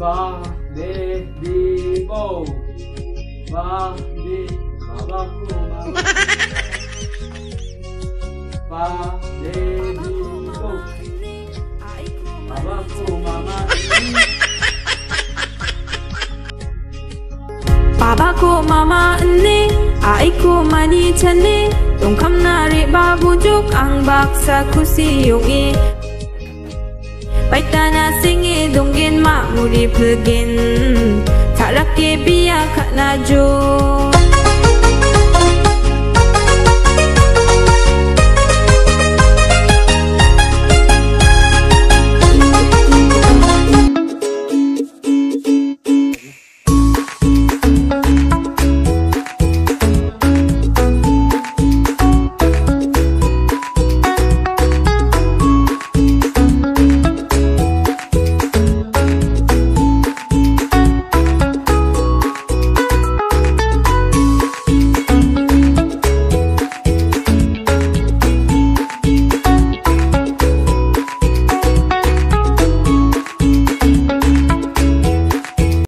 ba de di bo. Ba di ba ba ma ba de di bo. Ba ba ku ma ma Baba ko mama ni ai ko mani chani tong kham na re babu juk ang bak sa khusi yogi Baitana singi nuri pergin Tak laki biar kat najur